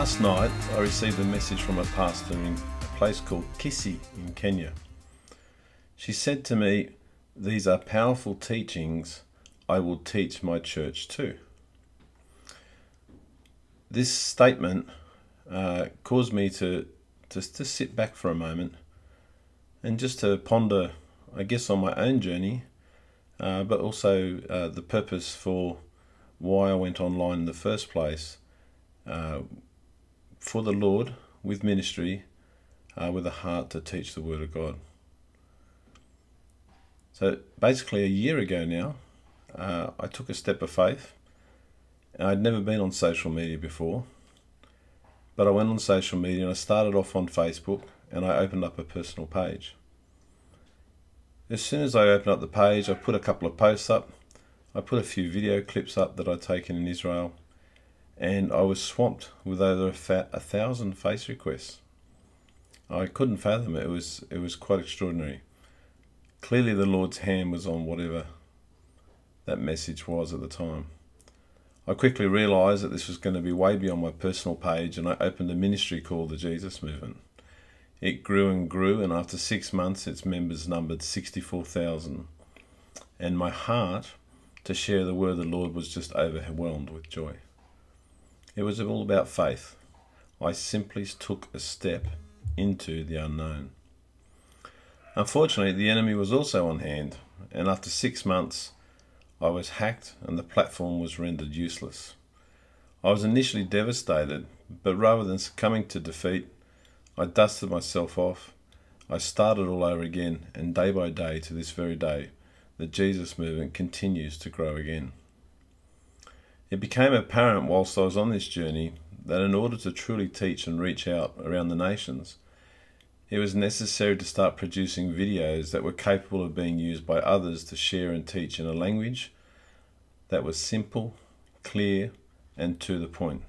Last night, I received a message from a pastor in a place called Kisii in Kenya. She said to me, These are powerful teachings I will teach my church too. This statement uh, caused me to to sit back for a moment and just to ponder, I guess, on my own journey, uh, but also uh, the purpose for why I went online in the first place uh, for the Lord with ministry, uh, with a heart to teach the Word of God. So basically, a year ago now, uh, I took a step of faith. I'd never been on social media before, but I went on social media and I started off on Facebook and I opened up a personal page. As soon as I opened up the page, I put a couple of posts up. I put a few video clips up that I'd taken in Israel and I was swamped with over a, fa- a thousand face requests. I couldn't fathom it. It was it was quite extraordinary. Clearly, the Lord's hand was on whatever that message was at the time. I quickly realised that this was going to be way beyond my personal page, and I opened a ministry called the Jesus Movement. It grew and grew, and after six months, its members numbered 64,000. And my heart to share the word of the Lord was just overwhelmed with joy. It was all about faith. I simply took a step into the unknown. Unfortunately, the enemy was also on hand, and after six months, I was hacked and the platform was rendered useless. I was initially devastated, but rather than succumbing to defeat, I dusted myself off. I started all over again, and day by day to this very day, the Jesus movement continues to grow again. It became apparent whilst I was on this journey that in order to truly teach and reach out around the nations, it was necessary to start producing videos that were capable of being used by others to share and teach in a language that was simple, clear, and to the point.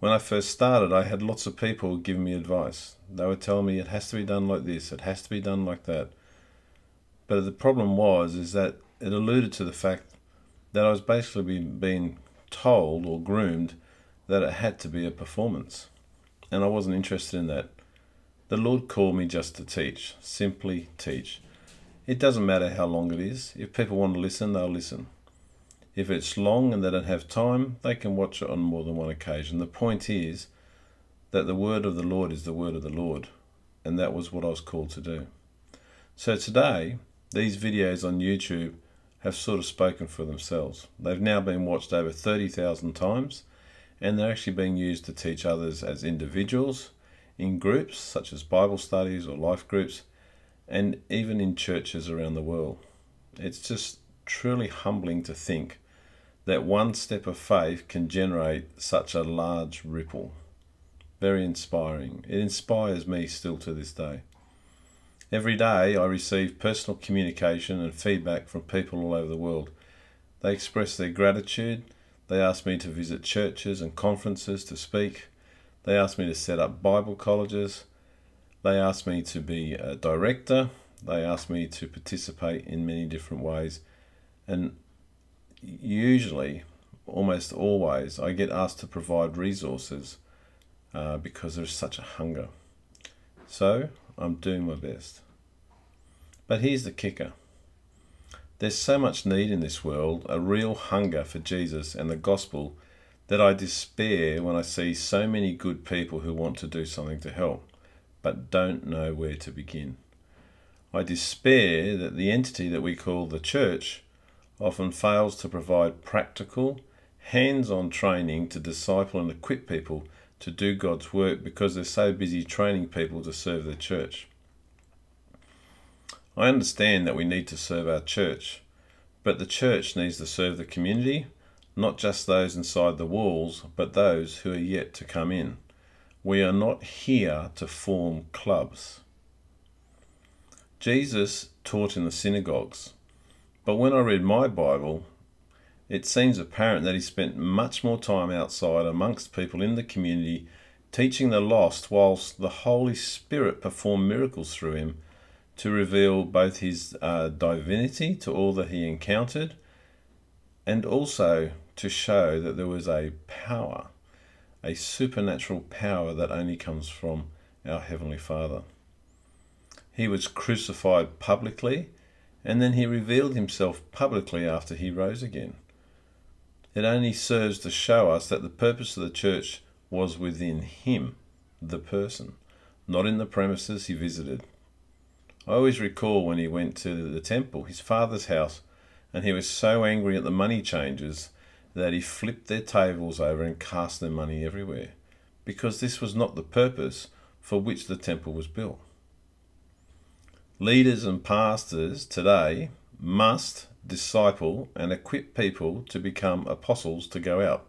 When I first started, I had lots of people giving me advice. They were telling me it has to be done like this, it has to be done like that. But the problem was is that it alluded to the fact that I was basically being told or groomed that it had to be a performance. And I wasn't interested in that. The Lord called me just to teach, simply teach. It doesn't matter how long it is. If people want to listen, they'll listen. If it's long and they don't have time, they can watch it on more than one occasion. The point is that the word of the Lord is the word of the Lord, and that was what I was called to do. So today, these videos on YouTube have sort of spoken for themselves. They've now been watched over 30,000 times and they're actually being used to teach others as individuals, in groups such as Bible studies or life groups, and even in churches around the world. It's just truly humbling to think that one step of faith can generate such a large ripple. Very inspiring. It inspires me still to this day. Every day I receive personal communication and feedback from people all over the world. They express their gratitude. They ask me to visit churches and conferences to speak. They ask me to set up Bible colleges. They ask me to be a director. They ask me to participate in many different ways. And usually, almost always, I get asked to provide resources uh, because there's such a hunger. So I'm doing my best. But here's the kicker there's so much need in this world, a real hunger for Jesus and the gospel, that I despair when I see so many good people who want to do something to help, but don't know where to begin. I despair that the entity that we call the church often fails to provide practical, hands on training to disciple and equip people to do God's work because they're so busy training people to serve the church. I understand that we need to serve our church, but the church needs to serve the community, not just those inside the walls, but those who are yet to come in. We are not here to form clubs. Jesus taught in the synagogues, but when I read my Bible, it seems apparent that he spent much more time outside amongst people in the community teaching the lost whilst the Holy Spirit performed miracles through him to reveal both his uh, divinity to all that he encountered and also to show that there was a power, a supernatural power that only comes from our Heavenly Father. He was crucified publicly, and then he revealed himself publicly after he rose again. It only serves to show us that the purpose of the church was within him, the person, not in the premises he visited. I always recall when he went to the temple, his father's house, and he was so angry at the money changers that he flipped their tables over and cast their money everywhere, because this was not the purpose for which the temple was built. Leaders and pastors today must disciple and equip people to become apostles to go out.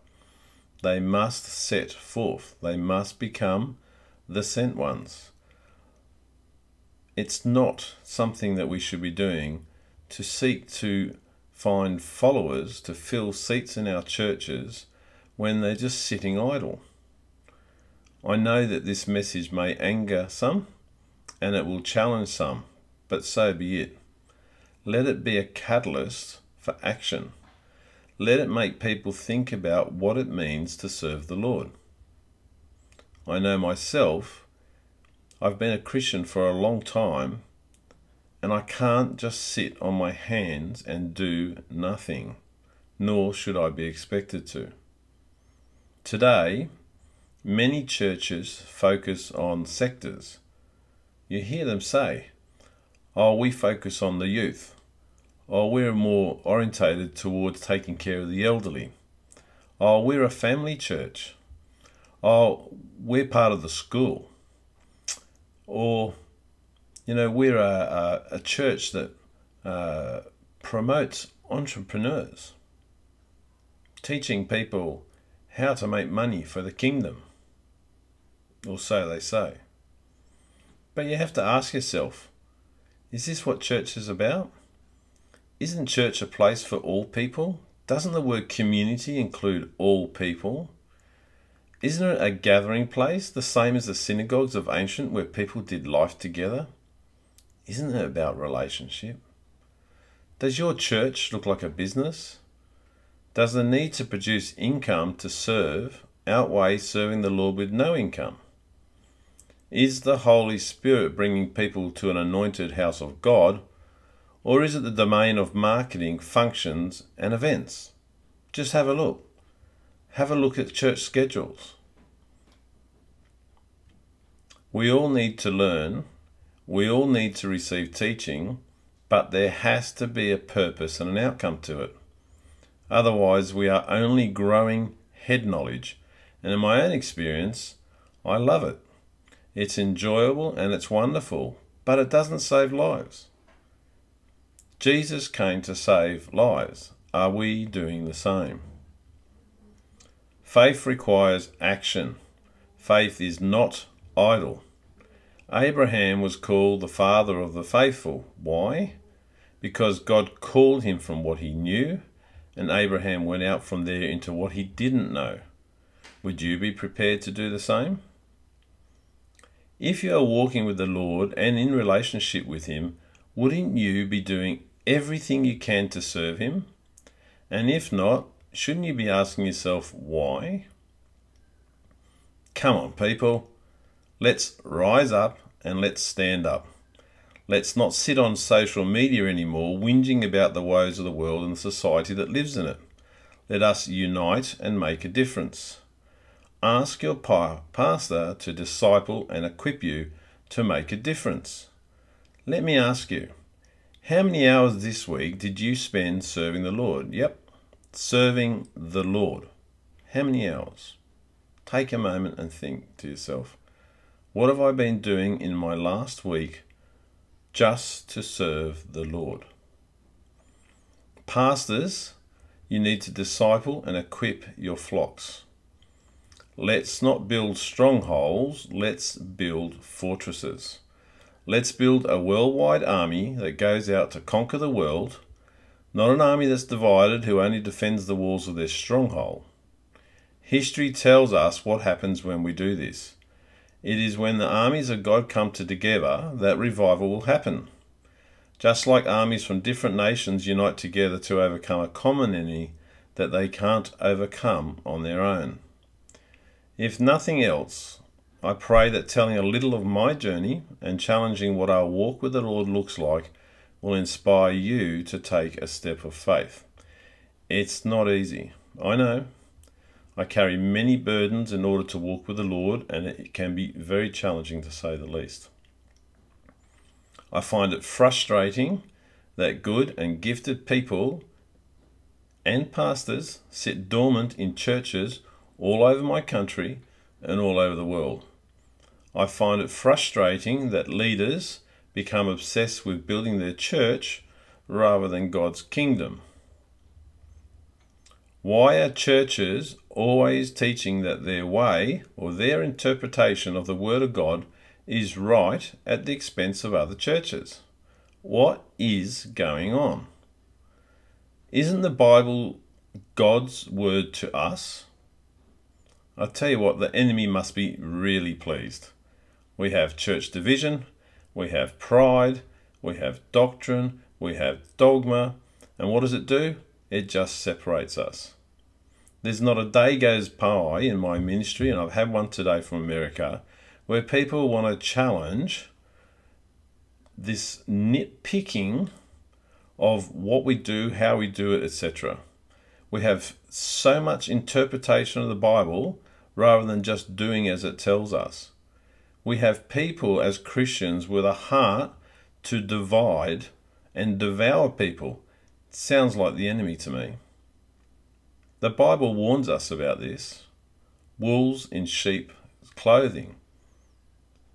They must set forth, they must become the sent ones. It's not something that we should be doing to seek to find followers to fill seats in our churches when they're just sitting idle. I know that this message may anger some and it will challenge some, but so be it. Let it be a catalyst for action. Let it make people think about what it means to serve the Lord. I know myself, I've been a Christian for a long time and I can't just sit on my hands and do nothing, nor should I be expected to. Today, many churches focus on sectors. You hear them say, Oh, we focus on the youth. Oh, we're more orientated towards taking care of the elderly. Oh, we're a family church. Oh, we're part of the school. Or you know, we're a, a, a church that uh, promotes entrepreneurs, teaching people how to make money for the kingdom, or so they say. But you have to ask yourself is this what church is about? Isn't church a place for all people? Doesn't the word community include all people? Isn't it a gathering place, the same as the synagogues of ancient where people did life together? Isn't it about relationship? Does your church look like a business? Does the need to produce income to serve outweigh serving the Lord with no income? Is the Holy Spirit bringing people to an anointed house of God, or is it the domain of marketing, functions, and events? Just have a look. Have a look at church schedules. We all need to learn we all need to receive teaching, but there has to be a purpose and an outcome to it. Otherwise, we are only growing head knowledge. And in my own experience, I love it. It's enjoyable and it's wonderful, but it doesn't save lives. Jesus came to save lives. Are we doing the same? Faith requires action. Faith is not idle. Abraham was called the father of the faithful. Why? Because God called him from what he knew, and Abraham went out from there into what he didn't know. Would you be prepared to do the same? If you are walking with the Lord and in relationship with Him, wouldn't you be doing everything you can to serve Him? And if not, shouldn't you be asking yourself why? Come on, people. Let's rise up and let's stand up. Let's not sit on social media anymore whinging about the woes of the world and the society that lives in it. Let us unite and make a difference. Ask your pastor to disciple and equip you to make a difference. Let me ask you, how many hours this week did you spend serving the Lord? Yep, serving the Lord. How many hours? Take a moment and think to yourself. What have I been doing in my last week just to serve the Lord? Pastors, you need to disciple and equip your flocks. Let's not build strongholds, let's build fortresses. Let's build a worldwide army that goes out to conquer the world, not an army that's divided who only defends the walls of their stronghold. History tells us what happens when we do this. It is when the armies of God come together that revival will happen. Just like armies from different nations unite together to overcome a common enemy that they can't overcome on their own. If nothing else, I pray that telling a little of my journey and challenging what our walk with the Lord looks like will inspire you to take a step of faith. It's not easy. I know. I carry many burdens in order to walk with the Lord, and it can be very challenging to say the least. I find it frustrating that good and gifted people and pastors sit dormant in churches all over my country and all over the world. I find it frustrating that leaders become obsessed with building their church rather than God's kingdom. Why are churches always teaching that their way or their interpretation of the Word of God is right at the expense of other churches? What is going on? Isn't the Bible God's Word to us? I tell you what, the enemy must be really pleased. We have church division, we have pride, we have doctrine, we have dogma, and what does it do? It just separates us. There's not a day goes by in my ministry, and I've had one today from America, where people want to challenge this nitpicking of what we do, how we do it, etc. We have so much interpretation of the Bible rather than just doing as it tells us. We have people as Christians with a heart to divide and devour people. It sounds like the enemy to me. The Bible warns us about this wolves in sheep's clothing,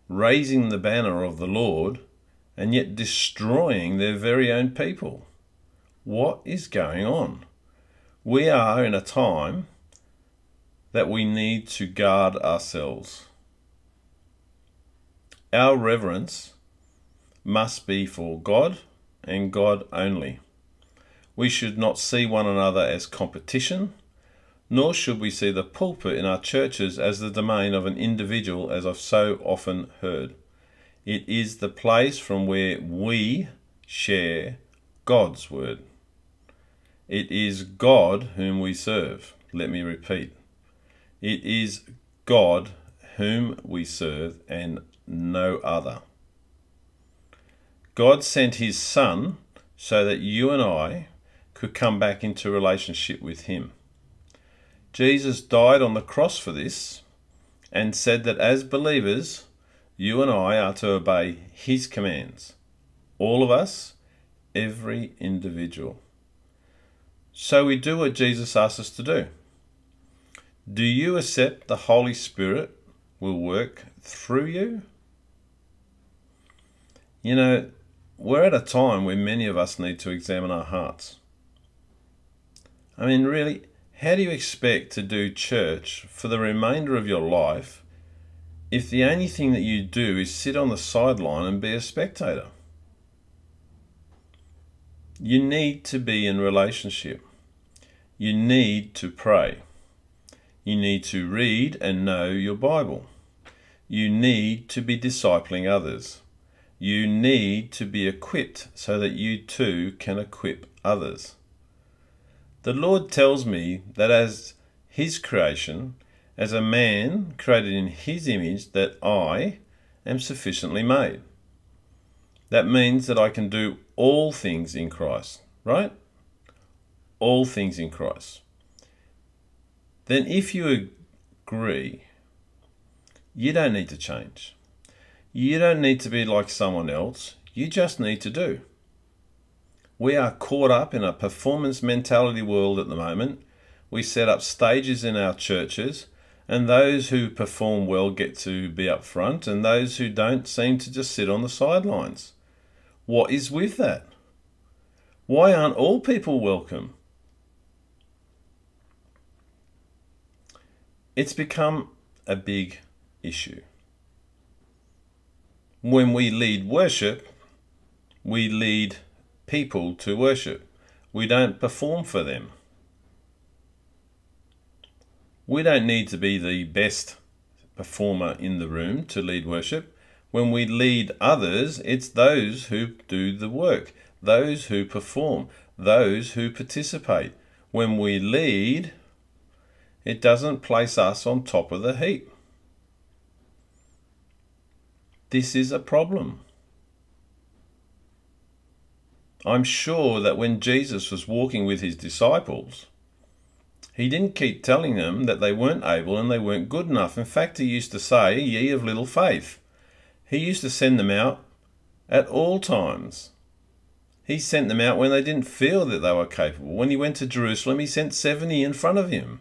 raising the banner of the Lord and yet destroying their very own people. What is going on? We are in a time that we need to guard ourselves. Our reverence must be for God and God only. We should not see one another as competition, nor should we see the pulpit in our churches as the domain of an individual, as I've so often heard. It is the place from where we share God's word. It is God whom we serve. Let me repeat. It is God whom we serve and no other. God sent his Son so that you and I could come back into relationship with Him. Jesus died on the cross for this and said that as believers, you and I are to obey His commands. All of us, every individual. So we do what Jesus asks us to do. Do you accept the Holy Spirit will work through you? You know, we're at a time where many of us need to examine our hearts. I mean, really, how do you expect to do church for the remainder of your life if the only thing that you do is sit on the sideline and be a spectator? You need to be in relationship. You need to pray. You need to read and know your Bible. You need to be discipling others. You need to be equipped so that you too can equip others. The Lord tells me that as His creation, as a man created in His image, that I am sufficiently made. That means that I can do all things in Christ, right? All things in Christ. Then, if you agree, you don't need to change. You don't need to be like someone else. You just need to do. We are caught up in a performance mentality world at the moment. We set up stages in our churches, and those who perform well get to be up front, and those who don't seem to just sit on the sidelines. What is with that? Why aren't all people welcome? It's become a big issue. When we lead worship, we lead people to worship. We don't perform for them. We don't need to be the best performer in the room to lead worship. When we lead others, it's those who do the work, those who perform, those who participate. When we lead, it doesn't place us on top of the heap. This is a problem. I'm sure that when Jesus was walking with his disciples, he didn't keep telling them that they weren't able and they weren't good enough. In fact, he used to say, Ye of little faith. He used to send them out at all times. He sent them out when they didn't feel that they were capable. When he went to Jerusalem, he sent 70 in front of him.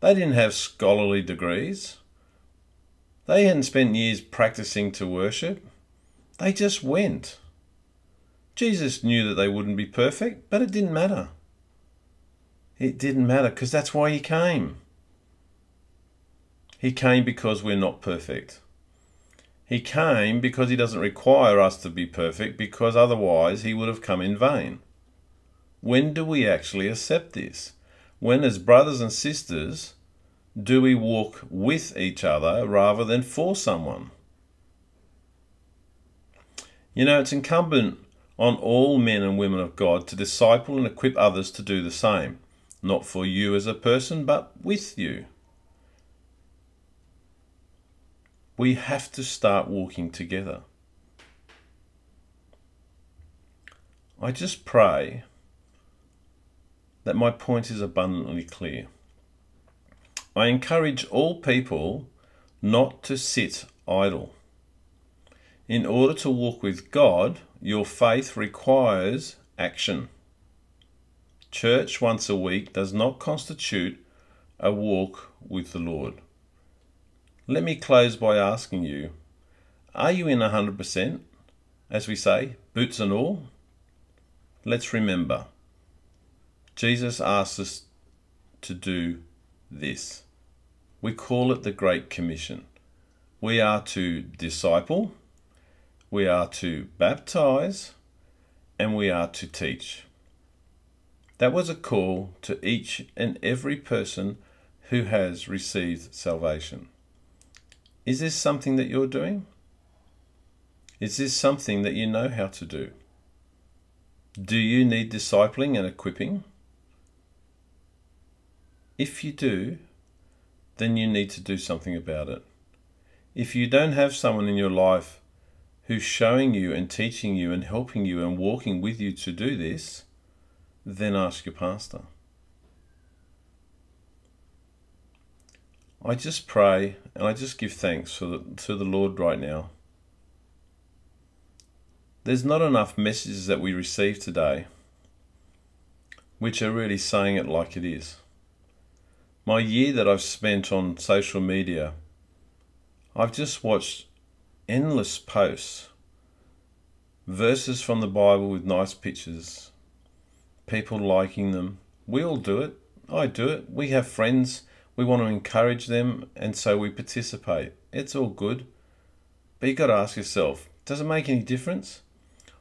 They didn't have scholarly degrees. They hadn't spent years practicing to worship. They just went. Jesus knew that they wouldn't be perfect, but it didn't matter. It didn't matter because that's why he came. He came because we're not perfect. He came because he doesn't require us to be perfect because otherwise he would have come in vain. When do we actually accept this? When, as brothers and sisters, do we walk with each other rather than for someone? You know, it's incumbent on all men and women of God to disciple and equip others to do the same, not for you as a person, but with you. We have to start walking together. I just pray that my point is abundantly clear. I encourage all people not to sit idle. In order to walk with God, your faith requires action. Church once a week does not constitute a walk with the Lord. Let me close by asking you Are you in 100%? As we say, boots and all? Let's remember Jesus asked us to do this. We call it the Great Commission. We are to disciple we are to baptize, and we are to teach. That was a call to each and every person who has received salvation. Is this something that you're doing? Is this something that you know how to do? Do you need discipling and equipping? If you do, then you need to do something about it. If you don't have someone in your life who's showing you and teaching you and helping you and walking with you to do this, then ask your pastor. I just pray and I just give thanks for the, to the Lord right now. There's not enough messages that we receive today which are really saying it like it is. My year that I've spent on social media, I've just watched endless posts, verses from the Bible with nice pictures, people liking them. We all do it. I do it. We have friends. We want to encourage them, and so we participate. It's all good. But you've got to ask yourself does it make any difference?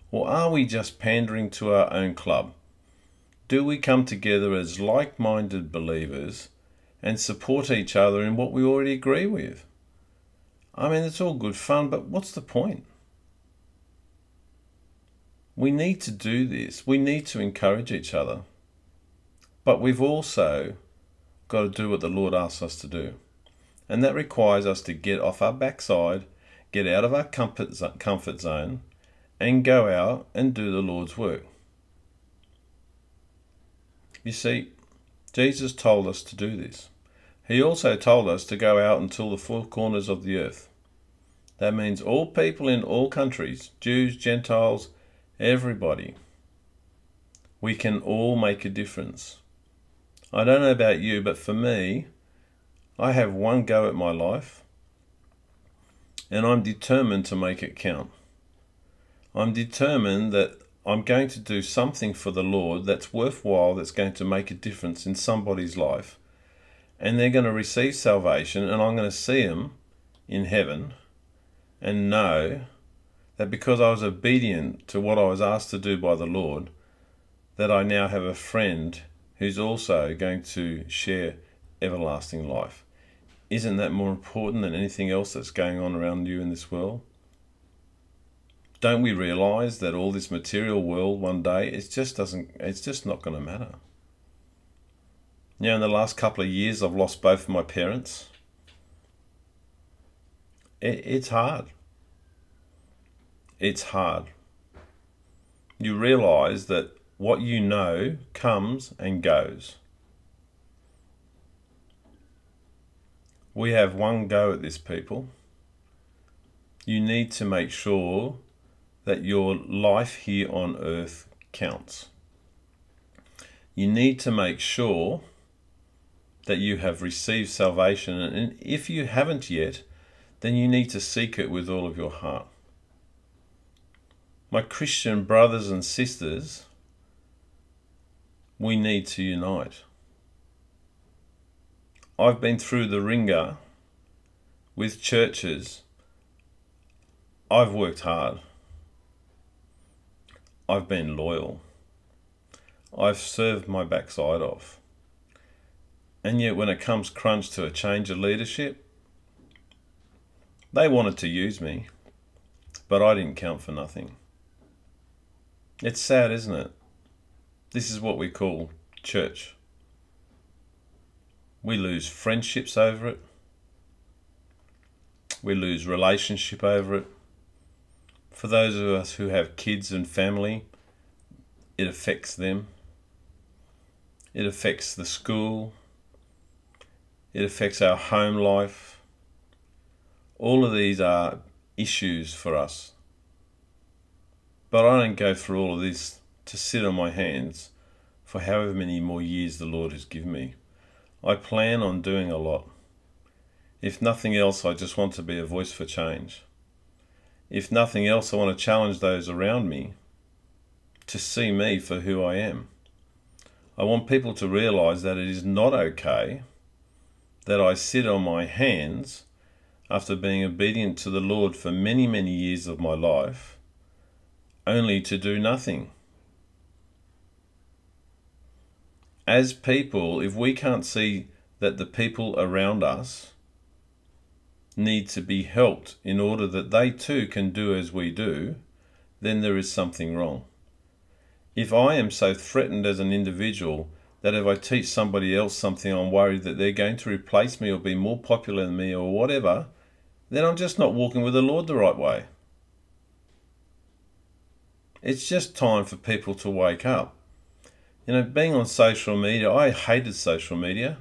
Or are we just pandering to our own club? Do we come together as like minded believers and support each other in what we already agree with? I mean, it's all good fun, but what's the point? We need to do this. We need to encourage each other. But we've also got to do what the Lord asks us to do. And that requires us to get off our backside, get out of our comfort, comfort zone, and go out and do the Lord's work. You see, Jesus told us to do this. He also told us to go out until the four corners of the earth. That means all people in all countries, Jews, Gentiles, everybody. We can all make a difference. I don't know about you, but for me, I have one go at my life and I'm determined to make it count. I'm determined that I'm going to do something for the Lord that's worthwhile, that's going to make a difference in somebody's life and they're going to receive salvation, and I'm going to see them in heaven and know that because I was obedient to what I was asked to do by the Lord, that I now have a friend who's also going to share everlasting life. Isn't that more important than anything else that's going on around you in this world? Don't we realize that all this material world one day it just doesn't it's just not going to matter. You know, in the last couple of years, I've lost both of my parents. It, it's hard. It's hard. You realize that what you know comes and goes. We have one go at this, people. You need to make sure that your life here on earth counts. You need to make sure that you have received salvation, and if you haven't yet, then you need to seek it with all of your heart. My Christian brothers and sisters, we need to unite. I've been through the wringer with churches. I've worked hard. I've been loyal. I've served my backside off. And yet, when it comes crunch to a change of leadership, they wanted to use me, but I didn't count for nothing. It's sad, isn't it? This is what we call church. We lose friendships over it. We lose relationship over it. For those of us who have kids and family, it affects them. It affects the school. It affects our home life. All of these are issues for us. But I don't go through all of this to sit on my hands for however many more years the Lord has given me. I plan on doing a lot. If nothing else, I just want to be a voice for change. If nothing else, I want to challenge those around me to see me for who I am. I want people to realize that it is not okay that I sit on my hands after being obedient to the Lord for many, many years of my life, only to do nothing. as people, if we can't see that the people around us need to be helped in order that they too can do as we do, then there is something wrong. If I am so threatened as an individual that if I teach somebody else something, I'm worried that they're going to replace me or be more popular than me or whatever, then I'm just not walking with the Lord the right way. It's just time for people to wake up you know, being on social media, I hated social media.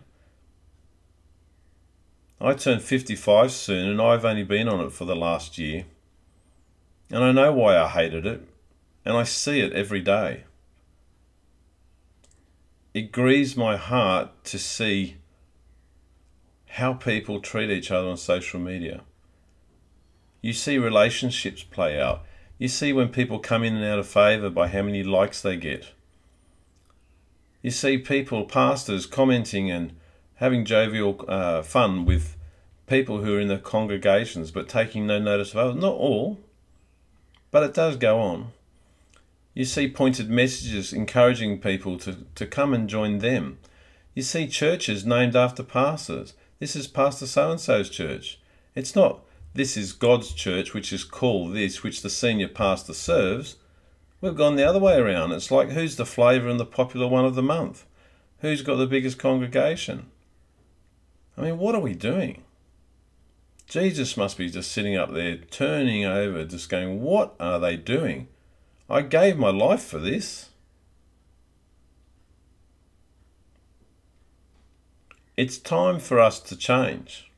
I turn 55 soon and I've only been on it for the last year. And I know why I hated it, and I see it every day. It grieves my heart to see how people treat each other on social media. You see relationships play out. You see when people come in and out of favour by how many likes they get you see people, pastors, commenting and having jovial uh, fun with people who are in the congregations but taking no notice of others. Not all, but it does go on. You see pointed messages encouraging people to, to come and join them. You see churches named after pastors. This is Pastor so and so's church. It's not this is God's church, which is called this, which the senior pastor serves. We've gone the other way around. It's like who's the flavour and the popular one of the month? Who's got the biggest congregation? I mean, what are we doing? Jesus must be just sitting up there, turning over, just going, What are they doing? I gave my life for this. It's time for us to change.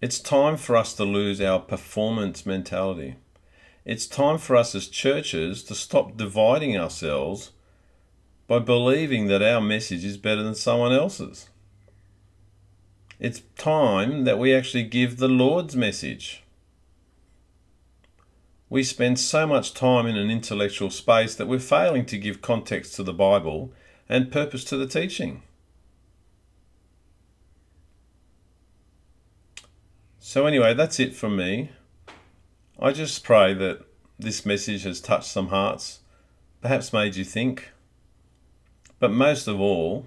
It's time for us to lose our performance mentality. It's time for us as churches to stop dividing ourselves by believing that our message is better than someone else's. It's time that we actually give the Lord's message. We spend so much time in an intellectual space that we're failing to give context to the Bible and purpose to the teaching. So, anyway, that's it from me. I just pray that this message has touched some hearts, perhaps made you think. But most of all,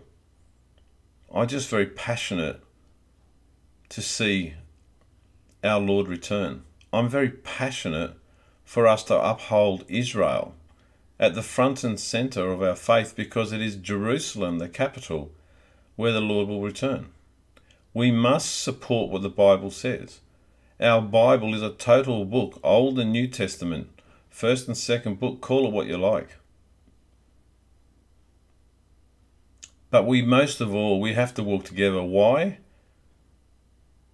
I'm just very passionate to see our Lord return. I'm very passionate for us to uphold Israel at the front and centre of our faith because it is Jerusalem, the capital, where the Lord will return. We must support what the Bible says. Our Bible is a total book, Old and New Testament, first and second book, call it what you like. But we most of all, we have to walk together. Why?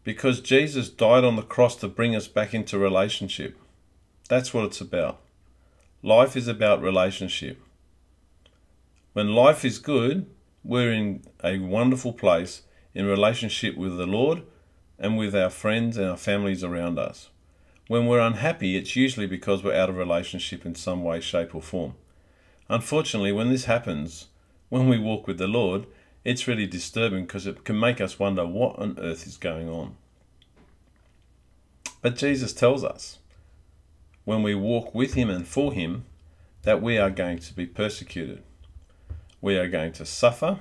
Because Jesus died on the cross to bring us back into relationship. That's what it's about. Life is about relationship. When life is good, we're in a wonderful place in relationship with the Lord and with our friends and our families around us. When we're unhappy, it's usually because we're out of relationship in some way, shape, or form. Unfortunately, when this happens, when we walk with the Lord, it's really disturbing because it can make us wonder what on earth is going on. But Jesus tells us when we walk with Him and for Him that we are going to be persecuted. We are going to suffer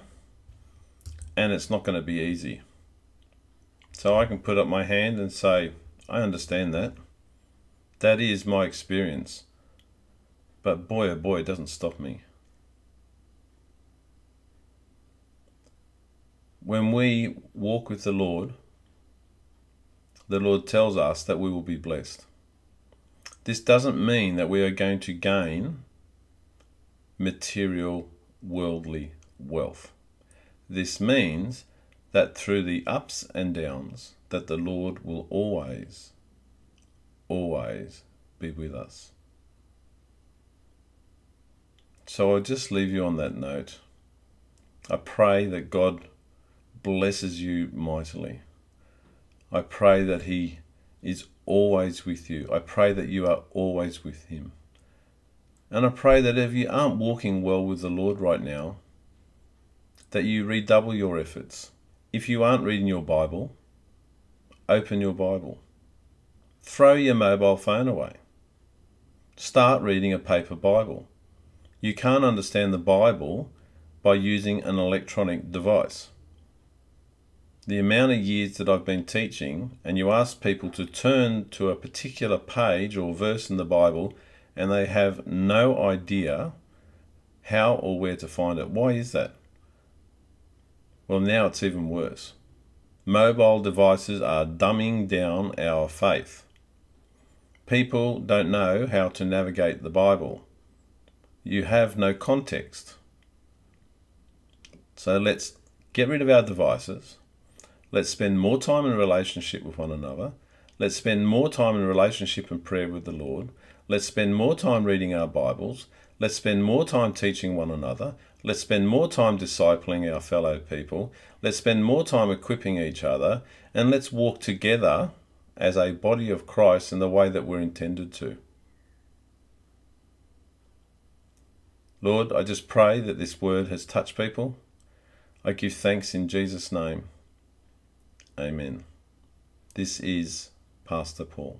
and it's not going to be easy. So I can put up my hand and say, I understand that. That is my experience. But boy, oh boy, it doesn't stop me. When we walk with the Lord, the Lord tells us that we will be blessed. This doesn't mean that we are going to gain material worldly wealth. This means that through the ups and downs, that the Lord will always, always be with us. So I'll just leave you on that note. I pray that God blesses you mightily. I pray that He is always with you. I pray that you are always with Him. And I pray that if you aren't walking well with the Lord right now, that you redouble your efforts. If you aren't reading your Bible, open your Bible. Throw your mobile phone away. Start reading a paper Bible. You can't understand the Bible by using an electronic device. The amount of years that I've been teaching, and you ask people to turn to a particular page or verse in the Bible, and they have no idea how or where to find it. Why is that? Well, now it's even worse. Mobile devices are dumbing down our faith. People don't know how to navigate the Bible. You have no context. So let's get rid of our devices. Let's spend more time in relationship with one another. Let's spend more time in relationship and prayer with the Lord. Let's spend more time reading our Bibles. Let's spend more time teaching one another. Let's spend more time discipling our fellow people. Let's spend more time equipping each other. And let's walk together as a body of Christ in the way that we're intended to. Lord, I just pray that this word has touched people. I give thanks in Jesus' name. Amen. This is Pastor Paul.